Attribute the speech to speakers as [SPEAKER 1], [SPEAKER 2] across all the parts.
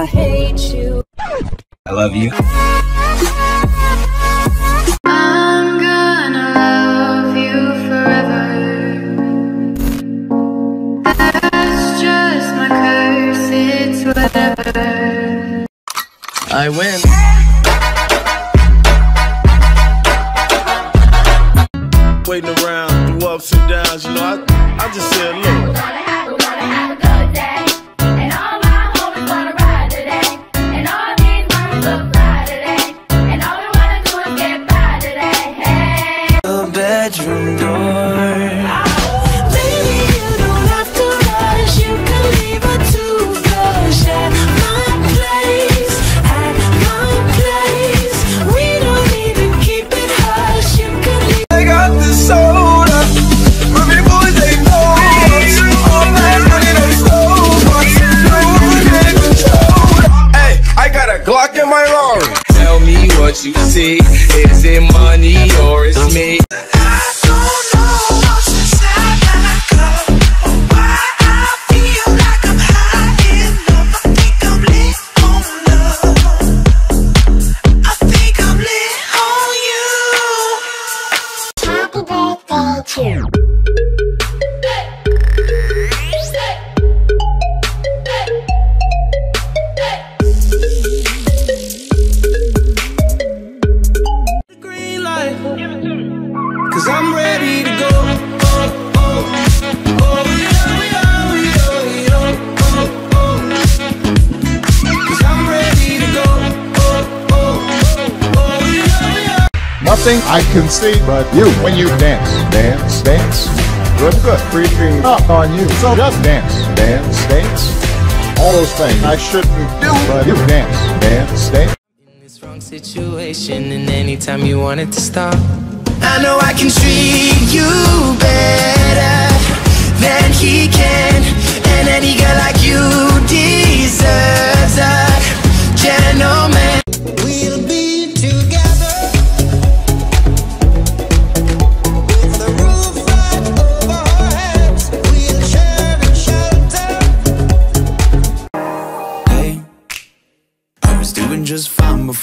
[SPEAKER 1] I hate you.
[SPEAKER 2] I love you.
[SPEAKER 3] I'm gonna love you forever. That's just my curse, it's whatever.
[SPEAKER 4] I win.
[SPEAKER 5] Waiting around, through ups and downs, you know, I, I just said, look.
[SPEAKER 4] Cause I'm ready to go. Oh, oh, oh, yeah, yeah, yeah, yeah, oh, oh. Cause I'm ready to go. Oh, oh, oh, yeah, yeah.
[SPEAKER 6] Nothing I can see but you when you dance, dance, dance. Good, good. Creeping up on you. So just dance, dance, dance. All those things I shouldn't do, but you dance, dance, dance.
[SPEAKER 4] In this wrong situation, and anytime you want it to stop, I know I can treat you better than he can, and any girl like you deserves a gentleman.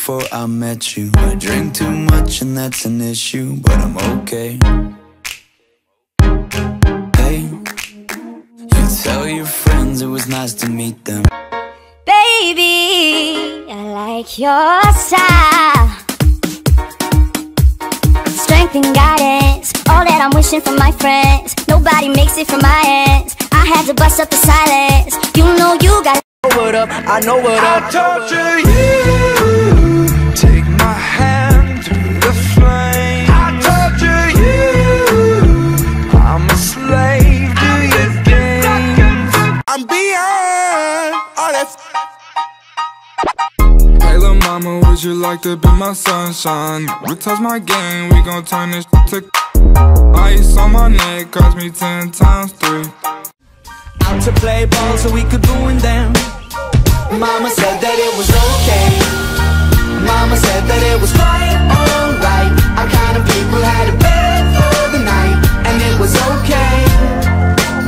[SPEAKER 4] Before I met you. I drink too much and that's an issue, but I'm okay. Hey, you tell your friends it was nice to meet them.
[SPEAKER 7] Baby, I like your style. Strength and guidance, all that I'm wishing for my friends. Nobody makes it from my ends. I had to bust up the silence. You know you got.
[SPEAKER 4] What up? I know what up. torture you.
[SPEAKER 8] Mama, would you like to be my sunshine? We touch my game, we gon' turn this to Ice on my neck, cost me ten times three
[SPEAKER 4] Out to play ball so we could ruin them. Mama said that it was okay. Mama said that it was quite alright. Our kind of people had a bed for the night, and it was okay.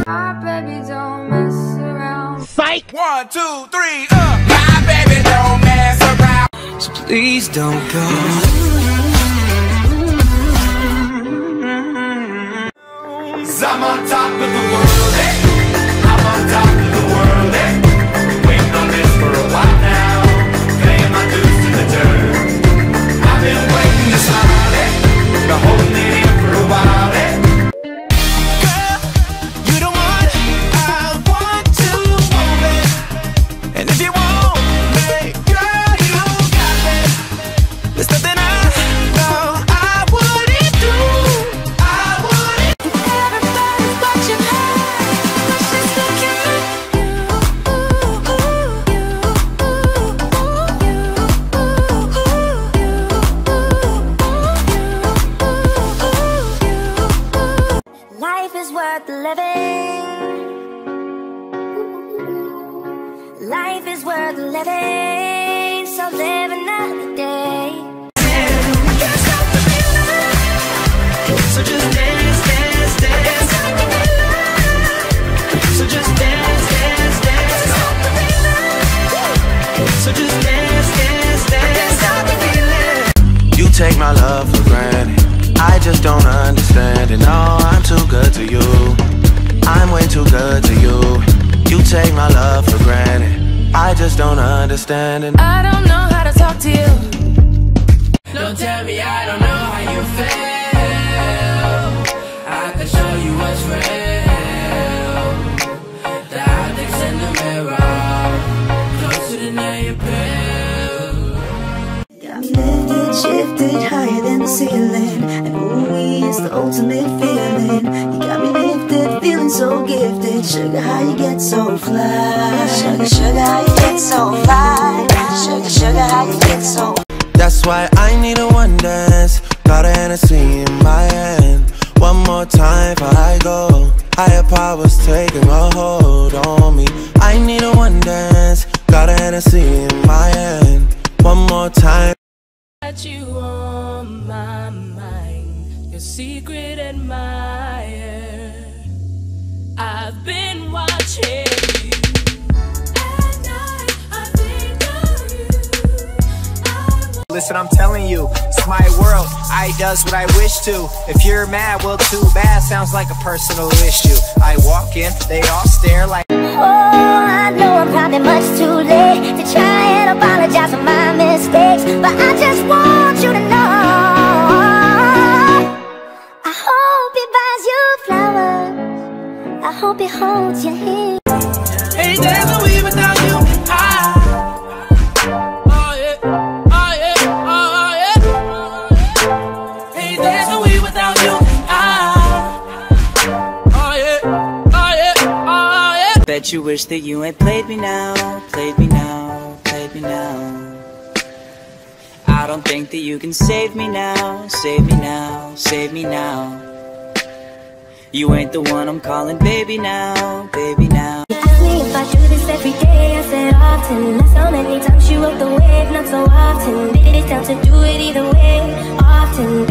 [SPEAKER 3] My baby don't mess around.
[SPEAKER 4] One, two, three, uh. My baby don't mess around. So please don't go. Cause I'm on top of the world,
[SPEAKER 2] don't understand it. I don't
[SPEAKER 9] know how to talk to you.
[SPEAKER 1] Don't tell me I don't know how you feel. I can show you what's real. The optics in the mirror, closer than you feel.
[SPEAKER 10] Got me lifted, shifted higher than the ceiling. And ooh, it's the ultimate feeling. You got gifted. Sugar, how you get so fly? Sugar, sugar, how you get so fly? Sugar, sugar, how you get so
[SPEAKER 2] That's why I need a one dance. Got a Hennessy in my hand. One more time before I go. Higher powers taking a hold on me. I need a one dance. Got a Hennessy in my hand. One more time.
[SPEAKER 9] Got you on my mind, your secret admirer. I've been watching you. At night, I think of you. I
[SPEAKER 4] Listen, I'm telling you, it's my world. I does what I wish to. If you're mad, well, too bad. Sounds like a personal issue. I walk in, they all stare like.
[SPEAKER 7] Oh,
[SPEAKER 1] without you. Ah. Oh yeah, oh yeah, oh. Hey, there's no without you. Yeah, yeah, yeah.
[SPEAKER 11] Bet you wish that you ain't played me now, played me now, played me now. I don't think that you can save me now, save me now, save me now. You ain't the one I'm calling baby now, baby now.
[SPEAKER 7] Ask me if I do this every day, I said often. That's how many times you rode the wave, not so often. Did it down to do it either way, often.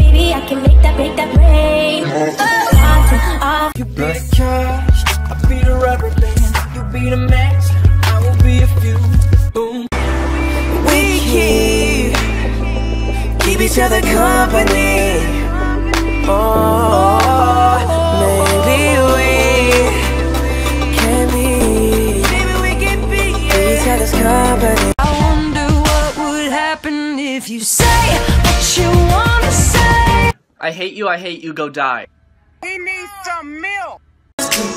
[SPEAKER 7] I
[SPEAKER 4] hate you, I hate you, go die.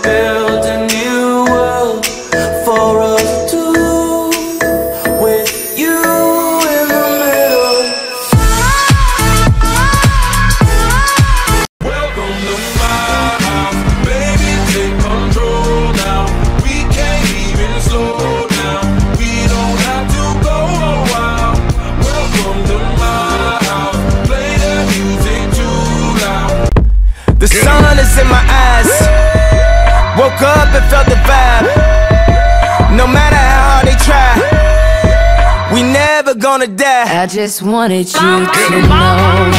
[SPEAKER 1] build a new world
[SPEAKER 2] gonna die.
[SPEAKER 9] I just wanted you to know.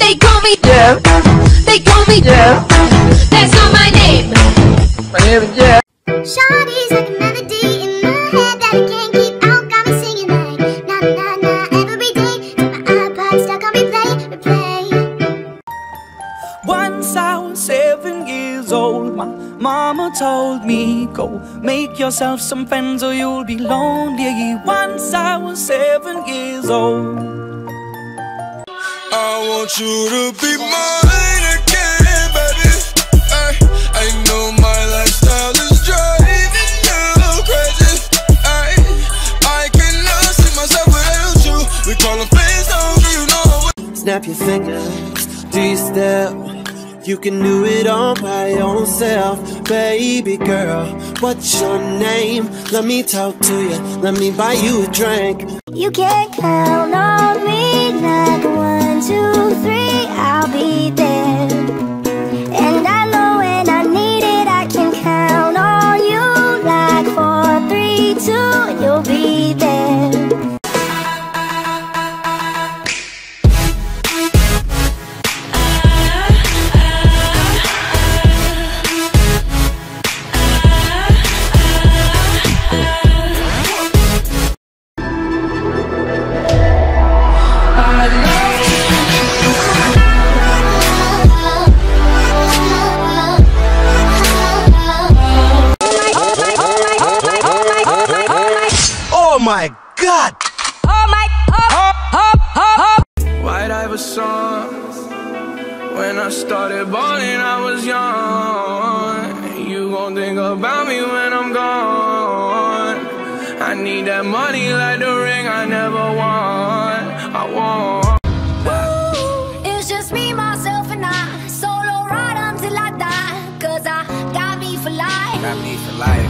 [SPEAKER 12] They call me Jeff. They call me Jeff. That's not my name.
[SPEAKER 7] Shawty's like a melody in
[SPEAKER 1] Once I was seven years old, my mama told me, Go make yourself some friends or you'll be lonely. Once I was seven years old.
[SPEAKER 8] I want you to be mine again, baby. Ay, I know my lifestyle is driving you crazy. Ay, I cannot see myself without you. We call them friends, don't you know?
[SPEAKER 1] Snap your fingers, do your step. You can do it all by yourself, baby girl. What's your name? Let me talk to you. Let me buy you a drink.
[SPEAKER 7] You can count on me like one, two, three,
[SPEAKER 13] my god!
[SPEAKER 3] Oh my, oh, oh, oh, oh.
[SPEAKER 9] White Iverson. When I started balling, I was young. You gon' think about me when I'm gone. I need that money like the ring I never won. I want.
[SPEAKER 7] It's just me, myself, and I. Solo ride until I die. Cause I got me for life.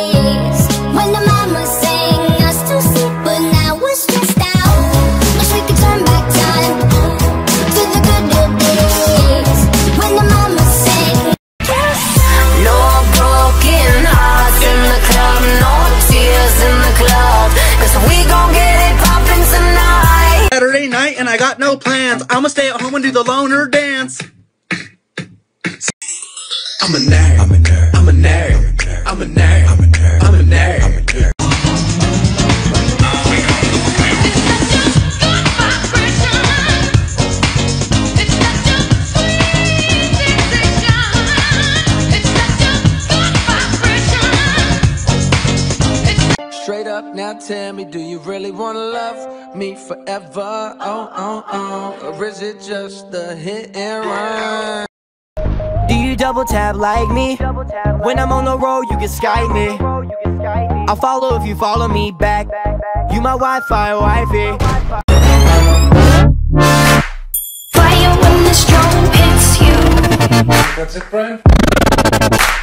[SPEAKER 13] got no plans. I'ma stay at home and do the loner dance.
[SPEAKER 4] I'm a nerd. I'm a nerd. I'm a nerd. I'm a nerd.
[SPEAKER 9] Now tell me, do you really wanna love me forever? Oh, oh, oh. Or is it just a hit and run?
[SPEAKER 14] Do you double tap like me? When I'm on the road, you can Skype me. I'll follow if you follow me back. You my Wi-Fi wifey.
[SPEAKER 7] Fire when the strong hits you.
[SPEAKER 4] That's it, Brian? Yes.